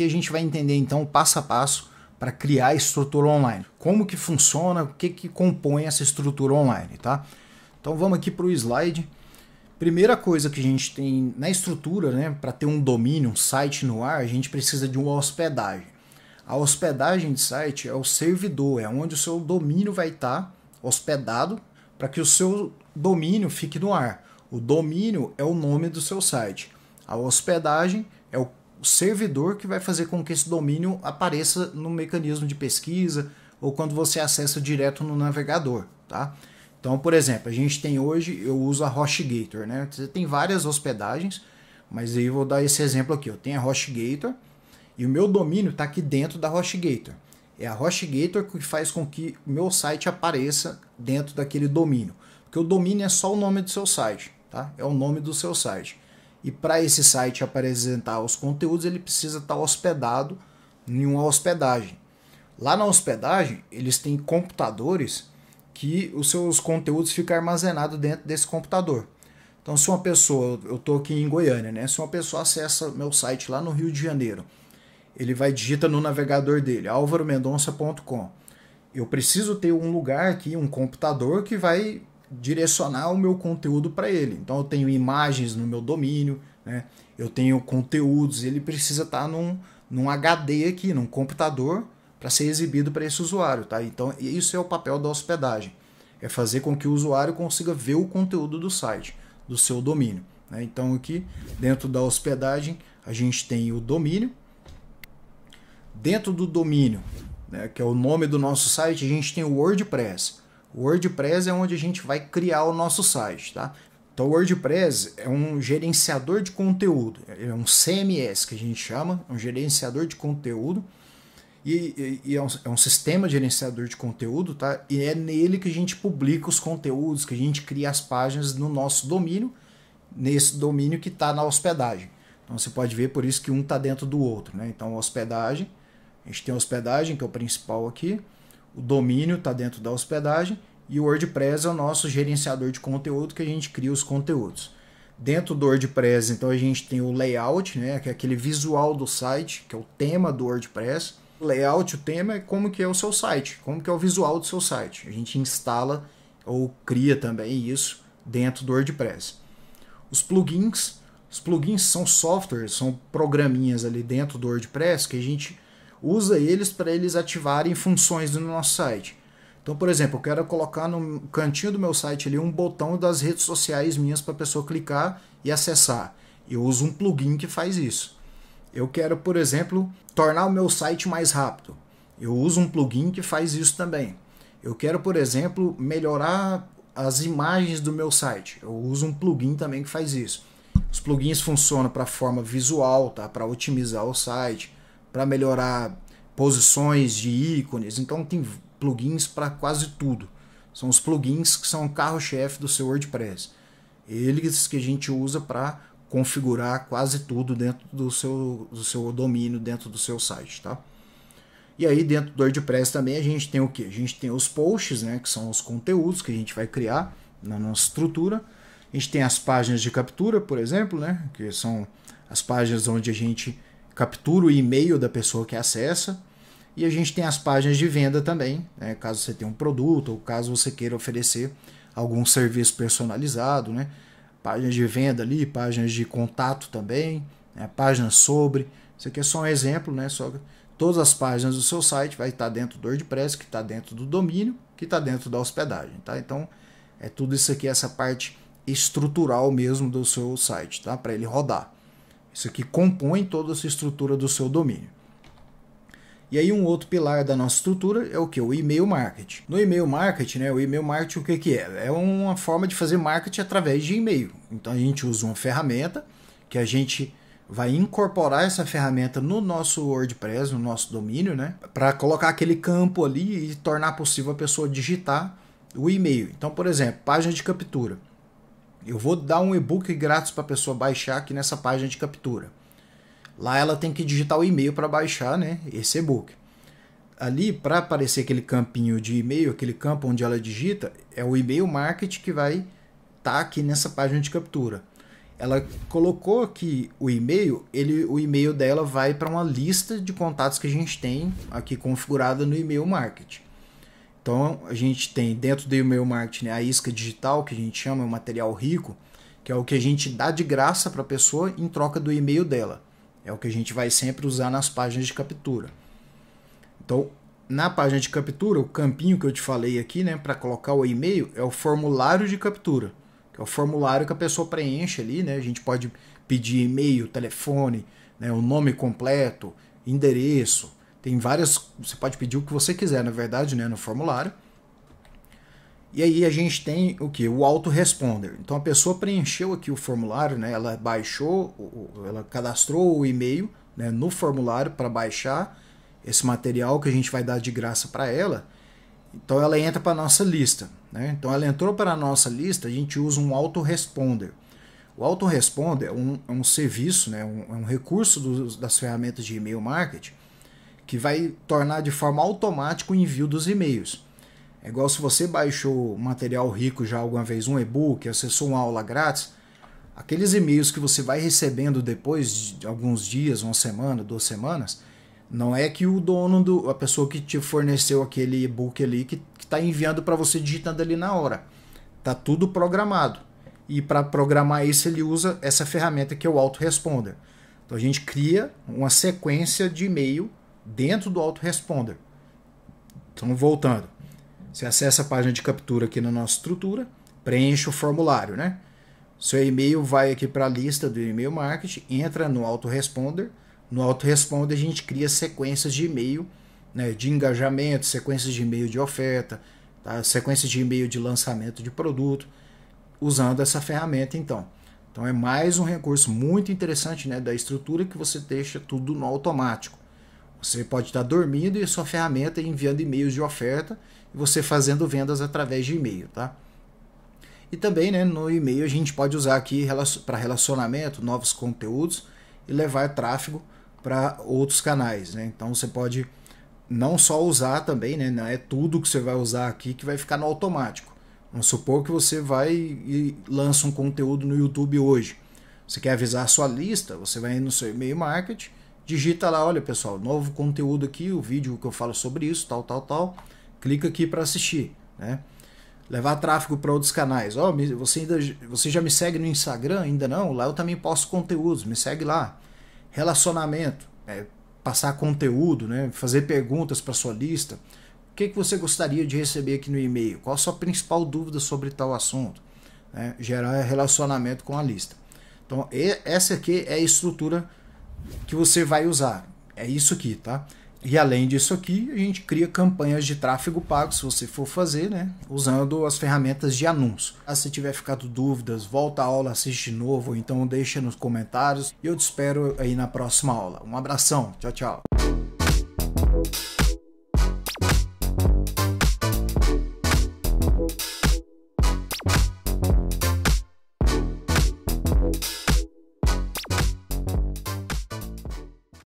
aqui a gente vai entender então passo a passo para criar a estrutura online. Como que funciona, o que, que compõe essa estrutura online, tá? Então vamos aqui para o slide. Primeira coisa que a gente tem na estrutura, né, para ter um domínio, um site no ar, a gente precisa de uma hospedagem. A hospedagem de site é o servidor, é onde o seu domínio vai estar tá hospedado para que o seu domínio fique no ar. O domínio é o nome do seu site. A hospedagem o servidor que vai fazer com que esse domínio apareça no mecanismo de pesquisa ou quando você acessa direto no navegador, tá? Então, por exemplo, a gente tem hoje, eu uso a HostGator, né? Você tem várias hospedagens, mas aí eu vou dar esse exemplo aqui. Eu tenho a HostGator e o meu domínio está aqui dentro da HostGator. É a HostGator que faz com que o meu site apareça dentro daquele domínio. Porque o domínio é só o nome do seu site, tá? É o nome do seu site. E para esse site apresentar os conteúdos, ele precisa estar tá hospedado em uma hospedagem. Lá na hospedagem, eles têm computadores que os seus conteúdos ficam armazenados dentro desse computador. Então, se uma pessoa, eu estou aqui em Goiânia, né? Se uma pessoa acessa meu site lá no Rio de Janeiro, ele vai digita no navegador dele, alvaromendonça.com. Eu preciso ter um lugar aqui, um computador que vai direcionar o meu conteúdo para ele. Então, eu tenho imagens no meu domínio, né? Eu tenho conteúdos, ele precisa estar tá num, num HD aqui, num computador para ser exibido para esse usuário, tá? Então, isso é o papel da hospedagem, é fazer com que o usuário consiga ver o conteúdo do site, do seu domínio. Né? Então, aqui dentro da hospedagem a gente tem o domínio. Dentro do domínio, né, que é o nome do nosso site, a gente tem o WordPress. O WordPress é onde a gente vai criar o nosso site, tá? Então, o WordPress é um gerenciador de conteúdo, é um CMS que a gente chama, um gerenciador de conteúdo e, e, e é, um, é, um, sistema de gerenciador de conteúdo, tá? E é nele que a gente publica os conteúdos, que a gente cria as páginas no nosso domínio, nesse domínio que está na hospedagem. Então você pode ver por isso que um está dentro do outro, né? Então hospedagem, a gente tem hospedagem, que é o principal aqui, o domínio está dentro da hospedagem e o WordPress é o nosso gerenciador de conteúdo que a gente cria os conteúdos. Dentro do WordPress, então a gente tem o layout, né, que é aquele visual do site, que é o tema do WordPress layout, o tema é como que é o seu site, como que é o visual do seu site. A gente instala ou cria também isso dentro do WordPress. Os plugins, os plugins são softwares, são programinhas ali dentro do WordPress que a gente usa eles para eles ativarem funções no nosso site. Então, por exemplo, eu quero colocar no cantinho do meu site ali um botão das redes sociais minhas para a pessoa clicar e acessar. Eu uso um plugin que faz isso. Eu quero, por exemplo, tornar o meu site mais rápido. Eu uso um plugin que faz isso também. Eu quero, por exemplo, melhorar as imagens do meu site. Eu uso um plugin também que faz isso. Os plugins funcionam para forma visual, tá? Para otimizar o site, para melhorar posições de ícones. Então tem plugins para quase tudo. São os plugins que são o carro-chefe do seu WordPress. Eles que a gente usa para configurar quase tudo dentro do seu, do seu domínio, dentro do seu site, tá? E aí dentro do WordPress também a gente tem o que? A gente tem os posts, né, que são os conteúdos que a gente vai criar na nossa estrutura. A gente tem as páginas de captura, por exemplo, né, que são as páginas onde a gente captura o e-mail da pessoa que acessa. E a gente tem as páginas de venda também, né, caso você tenha um produto ou caso você queira oferecer algum serviço personalizado, né? páginas de venda ali, páginas de contato também, né, páginas sobre. Isso aqui é só um exemplo, né? Só todas as páginas do seu site vai estar dentro do WordPress, que está dentro do domínio, que está dentro da hospedagem, tá? Então é tudo isso aqui, essa parte estrutural mesmo do seu site, tá? Para ele rodar. Isso aqui compõe toda essa estrutura do seu domínio. E aí um outro pilar da nossa estrutura é o que? O e-mail marketing. No e-mail marketing, né, o e-mail marketing o que, que é? É uma forma de fazer marketing através de e-mail. Então a gente usa uma ferramenta que a gente vai incorporar essa ferramenta no nosso WordPress, no nosso domínio, né, para colocar aquele campo ali e tornar possível a pessoa digitar o e-mail. Então, por exemplo, página de captura. Eu vou dar um e-book grátis para a pessoa baixar aqui nessa página de captura. Lá ela tem que digitar o e-mail para baixar né, esse e-book. Ali, para aparecer aquele campinho de e-mail, aquele campo onde ela digita, é o e-mail marketing que vai estar tá aqui nessa página de captura. ela colocou aqui o e-mail, ele, o e-mail dela vai para uma lista de contatos que a gente tem aqui configurada no e-mail marketing. Então a gente tem dentro do e-mail marketing a isca digital, que a gente chama o material rico, que é o que a gente dá de graça para a pessoa em troca do e-mail dela. É o que a gente vai sempre usar nas páginas de captura. Então, na página de captura, o campinho que eu te falei aqui, né, para colocar o e-mail, é o formulário de captura que é o formulário que a pessoa preenche ali, né? A gente pode pedir e-mail, telefone, né? o nome completo, endereço. Tem várias. Você pode pedir o que você quiser, na verdade, né? No formulário. E aí a gente tem o que? O autoresponder. Então a pessoa preencheu aqui o formulário, né? Ela baixou, ela cadastrou o e-mail né? no formulário para baixar esse material que a gente vai dar de graça para ela. Então ela entra para a nossa lista. Né? Então ela entrou para a nossa lista, a gente usa um autoresponder. O autoresponder é um, é um serviço, né? um, é um recurso dos, das ferramentas de e-mail marketing que vai tornar de forma automática o envio dos e-mails. É igual se você baixou material rico já alguma vez, um e-book, acessou uma aula grátis, aqueles e-mails que você vai recebendo depois de alguns dias, uma semana, duas semanas, não é que o dono do a pessoa que te forneceu aquele e-book ali que está enviando para você digitando ali na hora. Tá tudo programado. E para programar isso ele usa essa ferramenta que é o autoresponder. Então a gente cria uma sequência de e-mail dentro do autoresponder. Então voltando. Você acessa a página de captura aqui na nossa estrutura, preenche o formulário, né? Seu e-mail vai aqui para a lista do e-mail marketing, entra no autoresponder no autoresponder a gente cria sequências de e-mail né, de engajamento, sequências de e-mail de oferta, tá? sequências de e-mail de lançamento de produto, usando essa ferramenta então. Então é mais um recurso muito interessante né, da estrutura que você deixa tudo no automático. Você pode estar dormindo e sua ferramenta enviando e-mails de oferta e você fazendo vendas através de e-mail, tá? E também, né, no e-mail a gente pode usar aqui para relacionamento, novos conteúdos e levar tráfego para outros canais. Né? Então você pode não só usar também, né? não é tudo que você vai usar aqui que vai ficar no automático. Vamos supor que você vai e lança um conteúdo no YouTube hoje. Você quer avisar a sua lista, você vai no seu e-mail marketing, digita lá, olha pessoal, novo conteúdo aqui, o vídeo que eu falo sobre isso, tal, tal, tal. Clica aqui para assistir, né? Levar tráfego para outros canais. Ó, oh, você ainda você já me segue no Instagram? Ainda não? Lá eu também posto conteúdos, me segue lá relacionamento, é, passar conteúdo, né, fazer perguntas para sua lista. O que, que você gostaria de receber aqui no e-mail? Qual a sua principal dúvida sobre tal assunto? Né, gerar relacionamento com a lista. Então, essa aqui é a estrutura que você vai usar. É isso aqui, tá? E além disso aqui, a gente cria campanhas de tráfego pago, se você for fazer, né? Usando as ferramentas de anúncio. Ah, se tiver ficado dúvidas, volta a aula, assiste de novo, então deixa nos comentários. E eu te espero aí na próxima aula. Um abração, tchau, tchau.